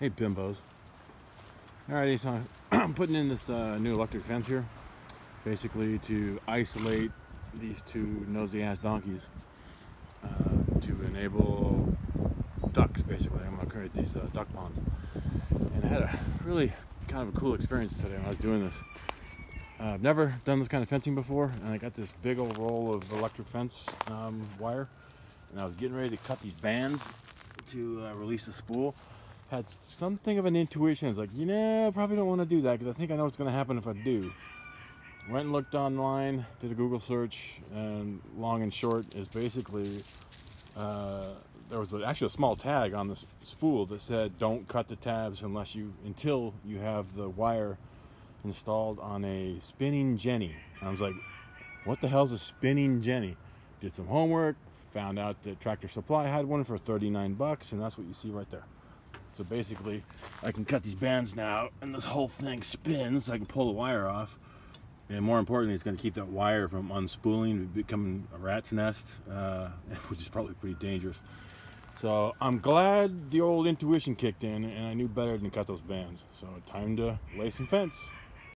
Hey, bimbos. Alrighty, so I'm putting in this uh, new electric fence here, basically to isolate these two nosy ass donkeys uh, to enable ducks, basically. I'm gonna create these uh, duck ponds. And I had a really kind of a cool experience today when I was doing this. Uh, I've never done this kind of fencing before, and I got this big old roll of electric fence um, wire, and I was getting ready to cut these bands to uh, release the spool had something of an intuition. It's like, you know, I probably don't want to do that because I think I know what's going to happen if I do. Went and looked online, did a Google search, and long and short is basically uh, there was actually a small tag on the spool that said, "Don't cut the tabs unless you until you have the wire installed on a spinning jenny." And I was like, "What the hell's a spinning jenny?" Did some homework, found out that Tractor Supply had one for 39 bucks, and that's what you see right there. So basically, I can cut these bands now, and this whole thing spins. I can pull the wire off, and more importantly, it's going to keep that wire from unspooling, becoming a rat's nest, uh, which is probably pretty dangerous. So I'm glad the old intuition kicked in, and I knew better than to cut those bands. So time to lay some fence.